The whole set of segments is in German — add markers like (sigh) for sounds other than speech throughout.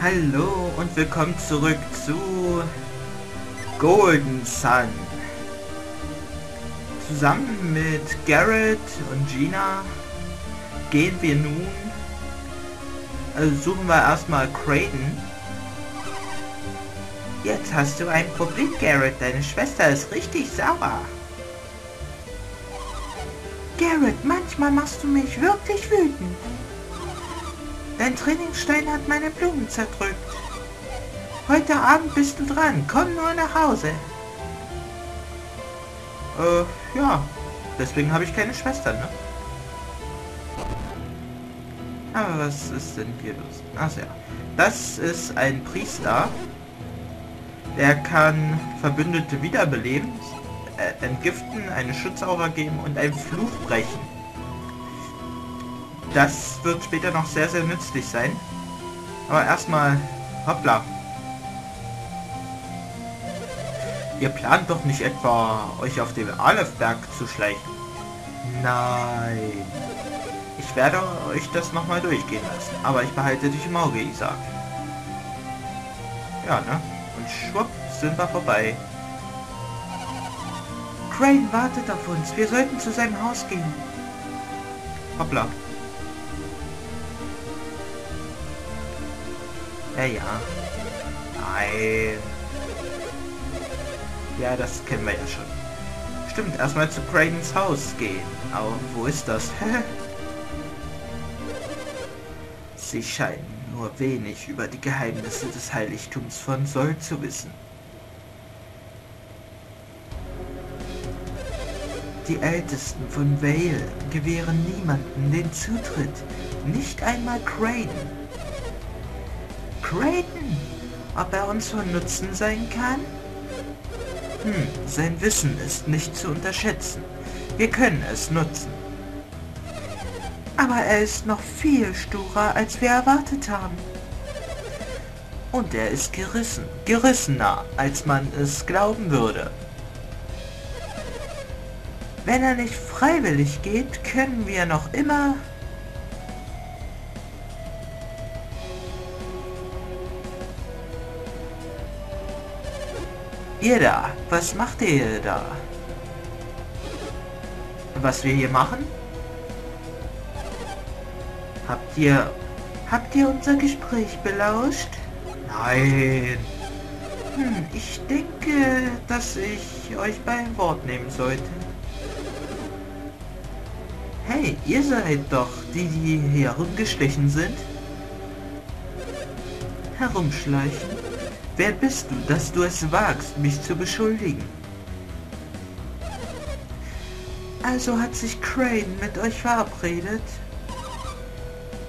Hallo und willkommen zurück zu Golden Sun. Zusammen mit Garrett und Gina gehen wir nun, also suchen wir erstmal Creighton. Jetzt hast du ein Problem, Garrett. Deine Schwester ist richtig sauer. Garrett, manchmal machst du mich wirklich wütend. Dein Trainingsstein hat meine Blumen zerdrückt. Heute Abend bist du dran. Komm nur nach Hause. Äh, ja. Deswegen habe ich keine Schwester, ne? Aber was ist denn hier los? Achso, ja. Das ist ein Priester. Der kann Verbündete wiederbeleben, äh, entgiften, eine Schutzaura geben und einen Fluch brechen. Das wird später noch sehr, sehr nützlich sein. Aber erstmal, hoppla. Ihr plant doch nicht etwa, euch auf dem Aleph-Berg zu schleichen. Nein. Ich werde euch das nochmal durchgehen lassen. Aber ich behalte dich im Auge, Isaac. Ja, ne? Und schwupp sind wir vorbei. Crane wartet auf uns. Wir sollten zu seinem Haus gehen. Hoppla. Ja, ja. Nein. Ja, das kennen wir ja schon. Stimmt, erstmal zu Cradens Haus gehen. Aber wo ist das? (laughs) Sie scheinen nur wenig über die Geheimnisse des Heiligtums von Sol zu wissen. Die Ältesten von Vale gewähren niemanden den Zutritt, nicht einmal Crane. Creighton, ob er uns von Nutzen sein kann? Hm, sein Wissen ist nicht zu unterschätzen. Wir können es nutzen. Aber er ist noch viel sturer, als wir erwartet haben. Und er ist gerissen, gerissener, als man es glauben würde. Wenn er nicht freiwillig geht, können wir noch immer... Ihr da, was macht ihr da? Was wir hier machen? Habt ihr... Habt ihr unser Gespräch belauscht? Nein. Hm, ich denke, dass ich euch beim Wort nehmen sollte. Hey, ihr seid doch die, die hier herumgeschlichen sind? Herumschleichen? Wer bist du, dass du es wagst, mich zu beschuldigen? Also hat sich Crane mit euch verabredet?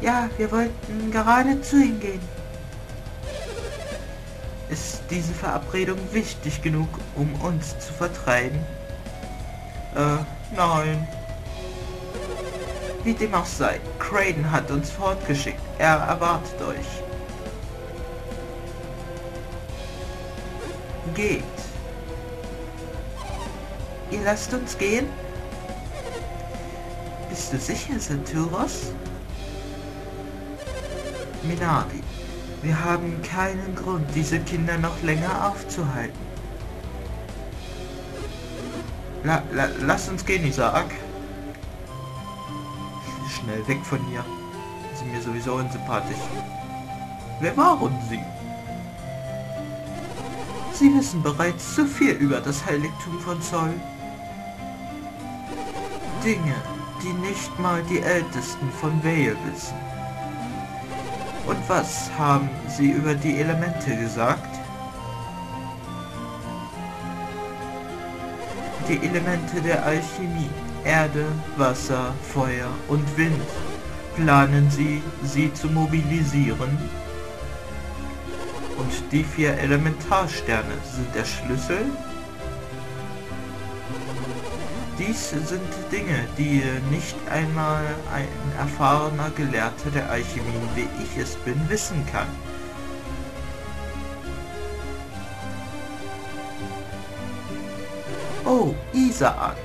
Ja, wir wollten gerade zu ihm gehen. Ist diese Verabredung wichtig genug, um uns zu vertreiben? Äh, nein. Wie dem auch sei, Craden hat uns fortgeschickt. Er erwartet euch. Geht. Ihr lasst uns gehen? Bist du sicher, Saturos? Minari, wir haben keinen Grund, diese Kinder noch länger aufzuhalten. La, la, lass uns gehen, Isaac schnell weg von hier. Sie sind mir sowieso unsympathisch. Wer waren Sie? Sie wissen bereits zu viel über das Heiligtum von Zoll. Dinge, die nicht mal die Ältesten von Vale wissen. Und was haben Sie über die Elemente gesagt? Die Elemente der Alchemie Erde, Wasser, Feuer und Wind. Planen Sie, sie zu mobilisieren? Und die vier Elementarsterne sind der Schlüssel? Dies sind Dinge, die nicht einmal ein erfahrener Gelehrter der Alchemie, wie ich es bin, wissen kann. Oh, Isaak.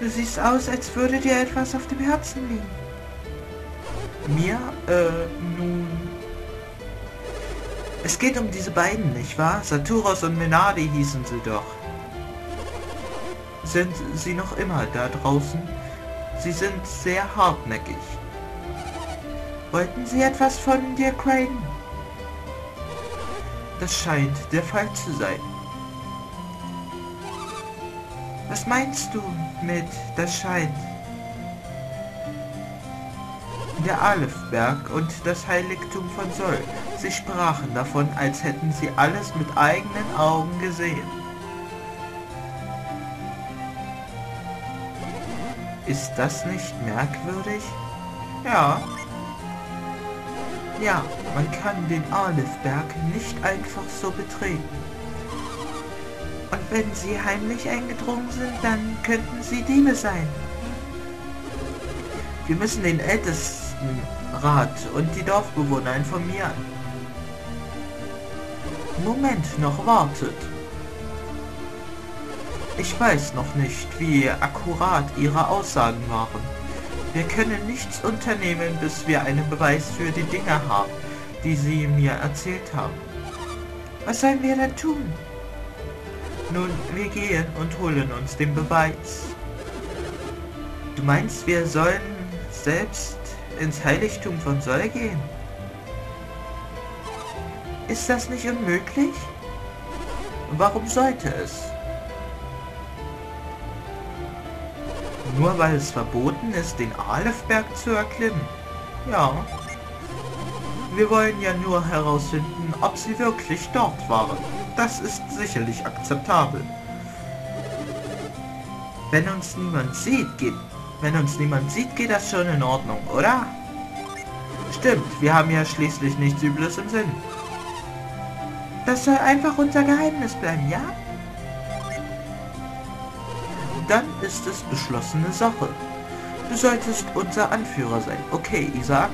Du siehst aus, als würde dir etwas auf dem Herzen liegen. Mir? Äh, nun... Es geht um diese beiden, nicht wahr? Saturos und Menadi hießen sie doch. Sind sie noch immer da draußen? Sie sind sehr hartnäckig. Wollten Sie etwas von dir, Crane? Das scheint der Fall zu sein. Was meinst du mit das scheint? Der Aleph-Berg und das Heiligtum von Sol. Sie sprachen davon, als hätten sie alles mit eigenen Augen gesehen. Ist das nicht merkwürdig? Ja. Ja, man kann den Aleph-Berg nicht einfach so betreten. Und wenn sie heimlich eingedrungen sind, dann könnten sie Diebe sein. Wir müssen den Ältestenrat und die Dorfbewohner informieren. Moment noch, wartet. Ich weiß noch nicht, wie akkurat Ihre Aussagen waren. Wir können nichts unternehmen, bis wir einen Beweis für die Dinge haben, die Sie mir erzählt haben. Was sollen wir denn tun? Nun, wir gehen und holen uns den Beweis. Du meinst, wir sollen selbst ins Heiligtum von Sol gehen? Ist das nicht unmöglich? Warum sollte es? Nur weil es verboten ist, den Aleph-Berg zu erklimmen. Ja. Wir wollen ja nur herausfinden, ob sie wirklich dort waren. Das ist sicherlich akzeptabel. Wenn uns niemand sieht, geht... Wenn uns niemand sieht, geht das schon in Ordnung, oder? Stimmt, wir haben ja schließlich nichts Übles im Sinn. Das soll einfach unser Geheimnis bleiben, ja? dann ist es beschlossene Sache. Du solltest unser Anführer sein. Okay, Isaac?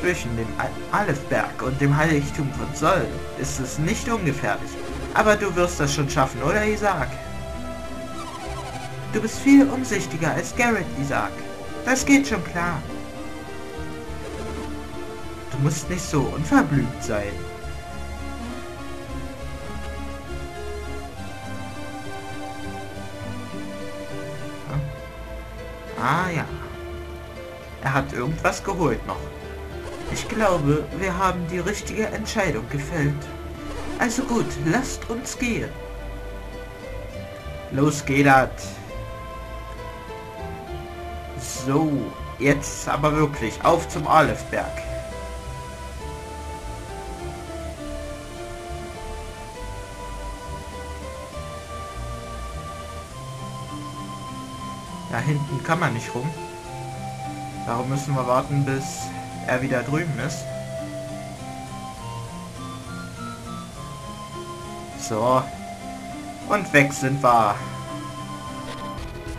Zwischen dem Aleph-Berg und dem Heiligtum von Sol ist es nicht ungefährlich. Aber du wirst das schon schaffen, oder Isaac? Du bist viel umsichtiger als Garrett, Isaac. Das geht schon klar. Du musst nicht so unverblümt sein. Ah ja. Er hat irgendwas geholt noch. Ich glaube, wir haben die richtige Entscheidung gefällt. Also gut, lasst uns gehen. Los geht So, jetzt aber wirklich auf zum Aleph-Berg. Da hinten kann man nicht rum. Darum müssen wir warten, bis er wieder drüben ist. So. Und weg sind wir.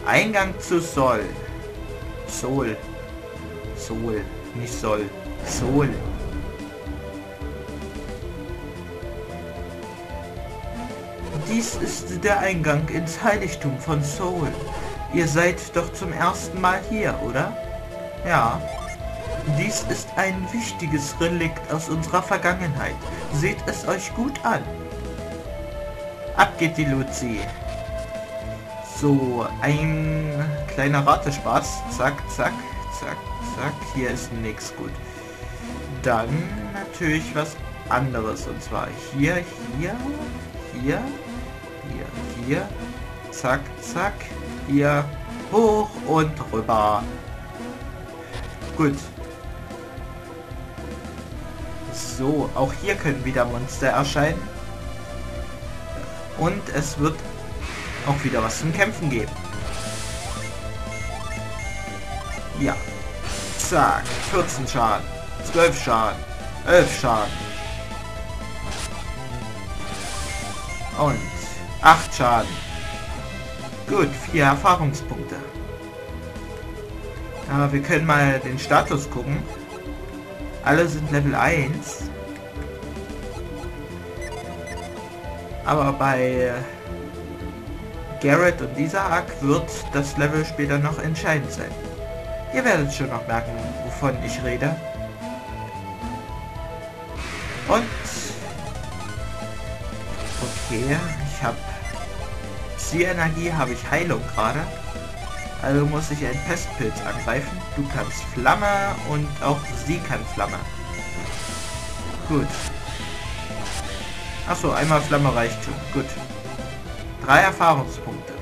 Eingang zu Sol. Sol. Sol. Nicht Sol. Sol. Dies ist der Eingang ins Heiligtum von Sol. Ihr seid doch zum ersten Mal hier, oder? Ja. Dies ist ein wichtiges Relikt aus unserer Vergangenheit. Seht es euch gut an. Ab geht die Luzi. So, ein kleiner Ratespaß. Zack, zack, zack, zack. Hier ist nichts gut. Dann natürlich was anderes. Und zwar hier, hier, hier, hier, hier. Zack, zack hier hoch und rüber. Gut. So, auch hier können wieder Monster erscheinen. Und es wird auch wieder was zum Kämpfen geben. Ja. Zack. 14 Schaden. 12 Schaden. 11 Schaden. Und 8 Schaden. Gut, vier Erfahrungspunkte. Aber wir können mal den Status gucken. Alle sind Level 1. Aber bei Garrett und Isaac wird das Level später noch entscheidend sein. Ihr werdet schon noch merken, wovon ich rede. Und... Okay, ich habe... Zielenergie habe ich Heilung gerade. Also muss ich einen Pestpilz angreifen. Du kannst Flamme und auch sie kann Flamme. Gut. Achso, einmal Flamme reicht schon. Gut. Drei Erfahrungspunkte.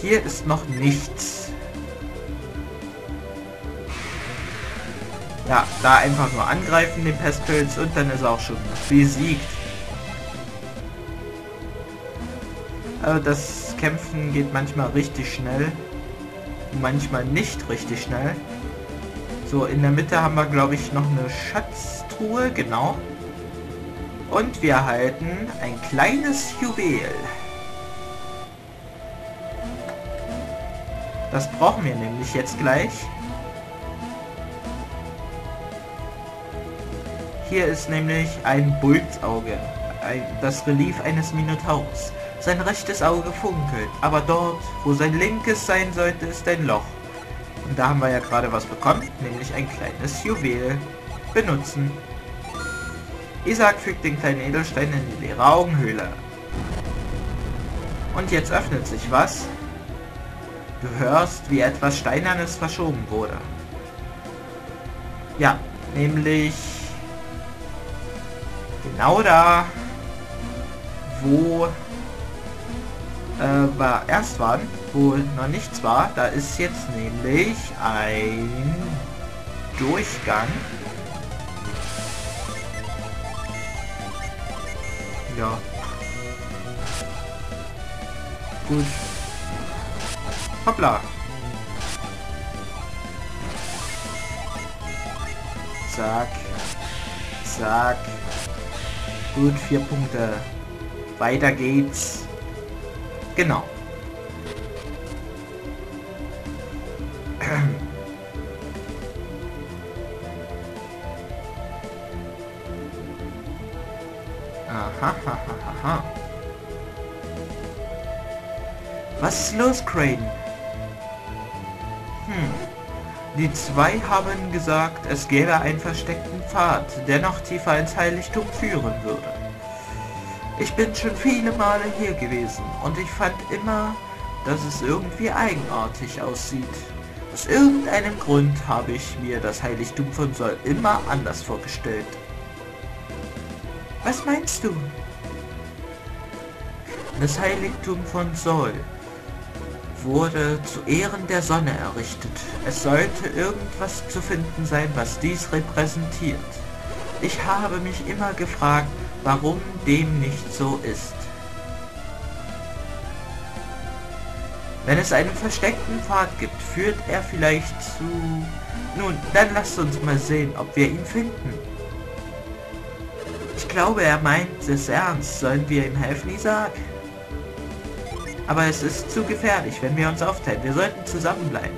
Hier ist noch nichts. Ja, da einfach nur angreifen, den Pestpilz, und dann ist er auch schon besiegt. Also das Kämpfen geht manchmal richtig schnell. Manchmal nicht richtig schnell. So, in der Mitte haben wir, glaube ich, noch eine Schatztruhe, genau. Und wir erhalten ein kleines Juwel. Das brauchen wir nämlich jetzt gleich. Hier ist nämlich ein Bulzauge, ein, das Relief eines Minotauros. Sein rechtes Auge funkelt, aber dort, wo sein linkes sein sollte, ist ein Loch. Und da haben wir ja gerade was bekommen, nämlich ein kleines Juwel. Benutzen. Isaac fügt den kleinen Edelstein in die leere Augenhöhle. Und jetzt öffnet sich was. Du hörst, wie etwas Steinernes verschoben wurde. Ja, nämlich genau da, wo äh, war, erst waren, wo noch nichts war. Da ist jetzt nämlich ein Durchgang. Ja. Gut. Hoppla. Zack. Zack. Gut, vier Punkte. Weiter geht's. Genau. (clears throat) Was ist los, Crane? Hm. Die zwei haben gesagt, es gäbe einen versteckten Pfad, der noch tiefer ins Heiligtum führen würde. Ich bin schon viele Male hier gewesen und ich fand immer, dass es irgendwie eigenartig aussieht. Aus irgendeinem Grund habe ich mir das Heiligtum von Sol immer anders vorgestellt. Was meinst du? Das Heiligtum von Sol wurde zu Ehren der Sonne errichtet. Es sollte irgendwas zu finden sein, was dies repräsentiert. Ich habe mich immer gefragt, warum dem nicht so ist. Wenn es einen versteckten Pfad gibt, führt er vielleicht zu... Nun, dann lasst uns mal sehen, ob wir ihn finden. Ich glaube, er meint es ernst. Sollen wir ihm helfen, Isaac? Aber es ist zu gefährlich, wenn wir uns aufteilen. Wir sollten zusammenbleiben.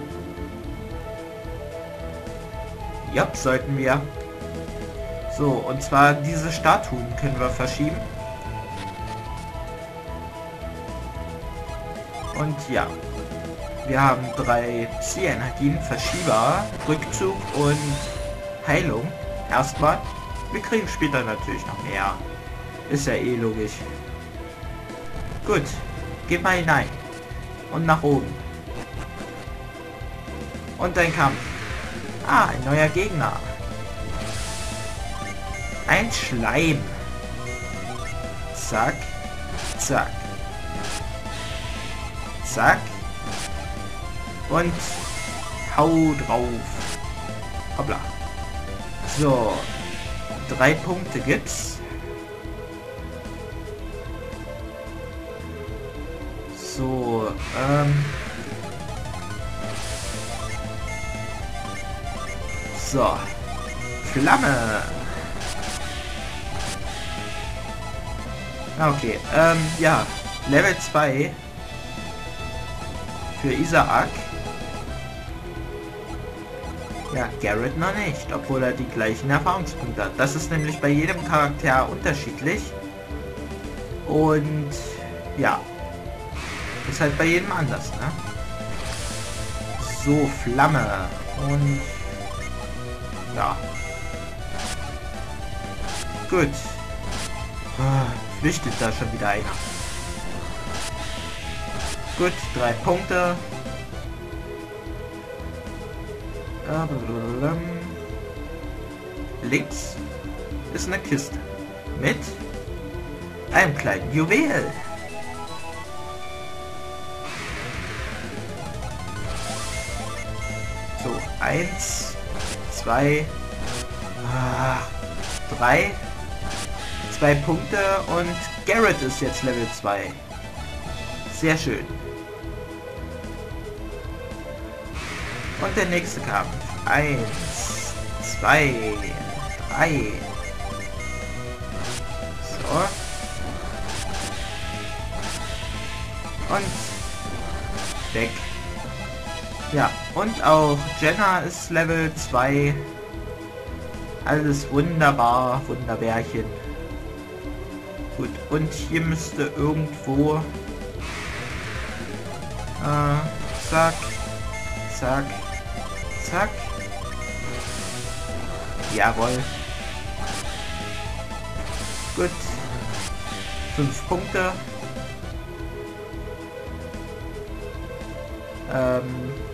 Ja, sollten wir. So, und zwar diese Statuen können wir verschieben. Und ja, wir haben drei Psi-Energien, Verschieber, Rückzug und Heilung. Erstmal. Wir kriegen später natürlich noch mehr. Ist ja eh logisch. Gut, geh mal hinein. Und nach oben. Und ein Kampf. Ah, ein neuer Gegner. Ein Schleim. Zack. Zack. Zack. Und hau drauf. Hoppla. So. Drei Punkte gibt's. So, ähm... So. Flamme. Ah, okay. Ähm, ja. Level 2 für Isaac. Ja, Garrett noch nicht, obwohl er die gleichen Erfahrungspunkte hat. Das ist nämlich bei jedem Charakter unterschiedlich. Und ja, ist halt bei jedem anders, ne? So, Flamme. Und... Ja. Gut. Ah, flüchtet da schon wieder einer. Gut, drei Punkte. Links ist eine Kiste mit einem kleinen Juwel. Eins, zwei, ah, drei, zwei Punkte und Garrett ist jetzt Level 2. Sehr schön. Und der nächste Kampf. Eins, zwei, drei. So. Und weg. Ja, und auch Jenna ist Level 2. Alles wunderbar, Wunderbärchen. Gut, und hier müsste irgendwo... Äh, zack, zack, zack. Jawohl. Gut. Fünf Punkte. Ähm.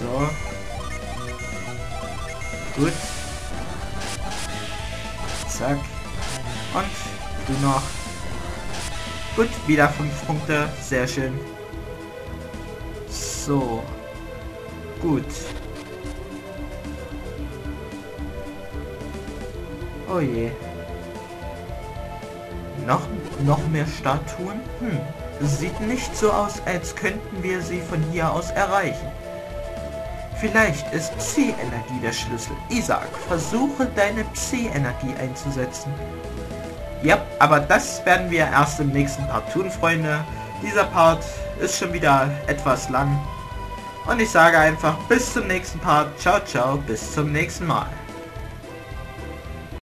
So. Gut. Zack. Und du noch. Gut, wieder fünf Punkte. Sehr schön. So. Gut. Oh je. Noch, noch mehr Statuen? Hm. Sieht nicht so aus, als könnten wir sie von hier aus erreichen. Vielleicht ist Psi-Energie der Schlüssel. Isaac, versuche deine Psi-Energie einzusetzen. Ja, aber das werden wir erst im nächsten Part tun, Freunde. Dieser Part ist schon wieder etwas lang. Und ich sage einfach bis zum nächsten Part. Ciao, ciao, bis zum nächsten Mal.